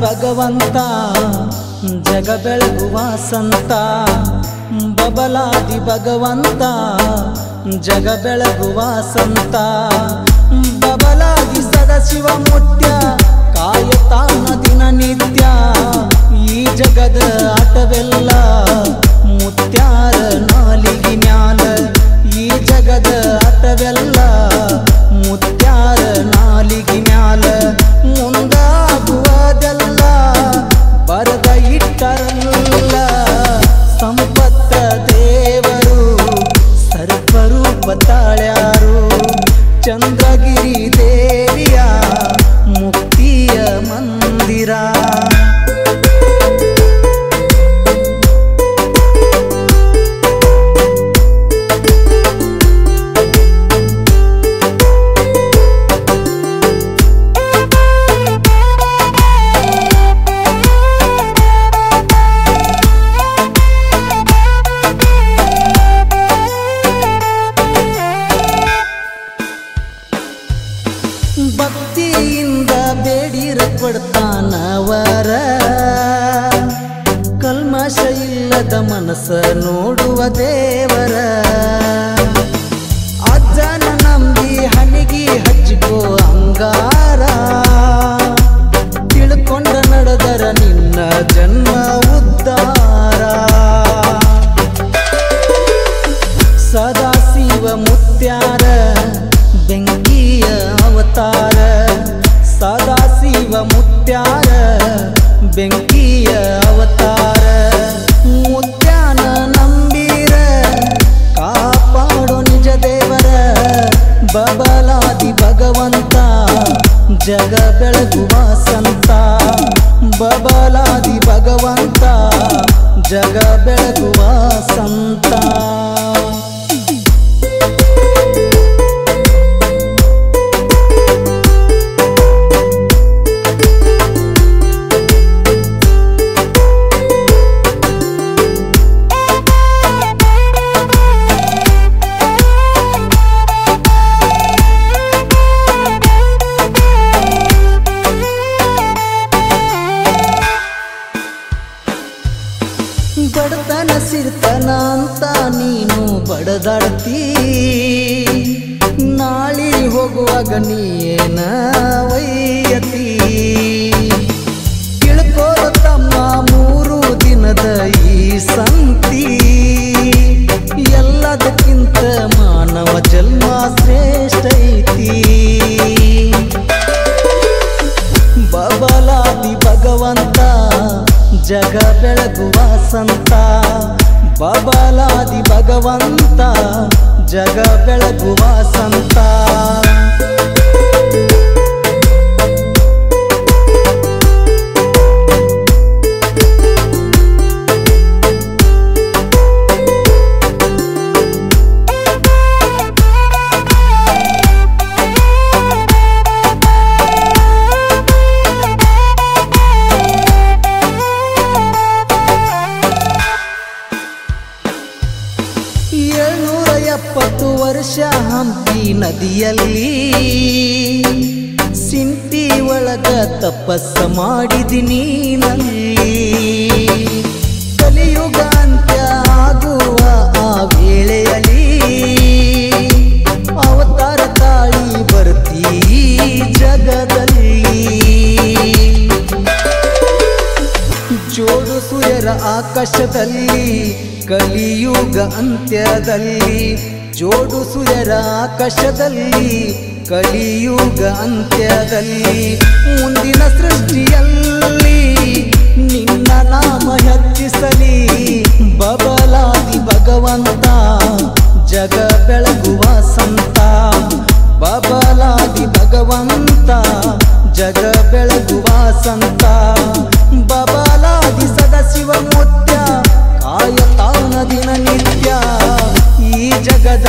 ಭಗವಂತ, ಜಗ ಬೆಳಗುವ ಸಂತ. ಬಬಲಾದಿ ಭಗವಂತ, ಜಗ ಬೆಳಗುವ ಸಂತ. ಬಬಲಾದಿ ಸದಾಶಿವ ಮುತ್ಯ ಕಾಯತಾನ ದಿನ ನಿತ್ಯ. ಈ ಜಗದ ಆಟವೆಲ್ಲ ದೇವಿಯ ಮುಕ್ತಿಯ ಮಂದಿರ ಭಕ್ತಿಯಿಂದ ಬೇಡಿರ ಕೊಡ್ತಾನವರ ಕಲ್ಮಶ ಇಲ್ಲದ ಮನಸ್ಸ ನೋಡುವ ದೇವರ. ಅಜ್ಜನ ನಂಬಿ ಹಣಿಗಿ ಹಚ್ಚಿಕೋ ಅಂಗಾರ. ತಿಳ್ಕೊಂಡ ನಡೆದರ ನಿನ್ನ ಜನ್ಮ ಸದಾಶಿವ ಮುತ್ಯಾರ ಬೆಂಕಿಯ ಅವತಾರ. ಮುತ್ಯಾನ ನಂಬೀರ, ಕಾಪಾಡೋ ನಿಜ ದೇವರ, ಬಬಲಾದಿ ಭಗವಂತ. ಜಗ ಬೆಳಗುವ ಸಂತ, ಬಬಲಾದಿ ಭಗವಂತ. ಜಗ ಬೆಳಗುವ ಸಂತ. ಬಡತನ ಸಿರ್ತನ ಅಂತ ನೀನು ಬಡದಾಡ್ತಿ. ನಾಳಿ ಹೋಗುವಾಗ ನೀನ ವೈಯತಿ ತಿಳ್ಕೋರ ತಮ್ಮ ಮೂರು ದಿನದ ಈ ಸಂತಿ ಎಲ್ಲದಕ್ಕಿಂತ ಮಾನವ ಜನ್ಮ ಶ್ರೇಷ್ಠ ಐತಿ. ಬಬಲಾದಿ ಭಗವಂತ ಜಗ ಬೆಳಗುವ ಸಂತ ಬಬಲಾದಿ ಭಗವಂತ ಜಗ ಬೆಳಗುವ ಸಂತ. ಎಪ್ಪತ್ತು ವರ್ಷ ಹಂಪಿ ನದಿಯಲ್ಲಿ ಸಿಂಪಿ ಒಳಗ ತಪಸ್ಸ ಮಾಡಿದಿನಿ ನಲ್ಲಿ ಕಲಿಯುಗ ಅಂತ್ಯ ಆಗುವ ಆ ವೇಳೆಯಲ್ಲಿ ಅವತಾರ ತಾಳಿ ಬರ್ತೀ ಜಗದಲ್ಲಿ. ಜೋಡು ಸುಯರ ಆಕಾಶದಲ್ಲಿ ಕಲಿಯುಗ ಅಂತ್ಯದಲ್ಲಿ, ಜೋಡು ಸುಯರ ಆಕಾಶದಲ್ಲಿ, ಕಲಿಯುಗ ಅಂತ್ಯದಲ್ಲಿ, ಮುಂದಿನ ಸೃಷ್ಟಿಯಲ್ಲಿ ನಿನ್ನ ನಾಮ ಹೆಚ್ಚಿಸಲಿ. ಬಬಲಾದಿ ಭಗವಂತ, ಜಗ ಬೆಳಗುವ ಸಂತ. ಬಬಲಾದಿ ಭಗವಂತ, ಜಗ ಬೆಳಗುವ ಸಂತ. ಬಬಲಾದಿ ಸದಾ ಮುತ್ಯ ದಿನನಿತ್ಯ ಈ ಜಗದ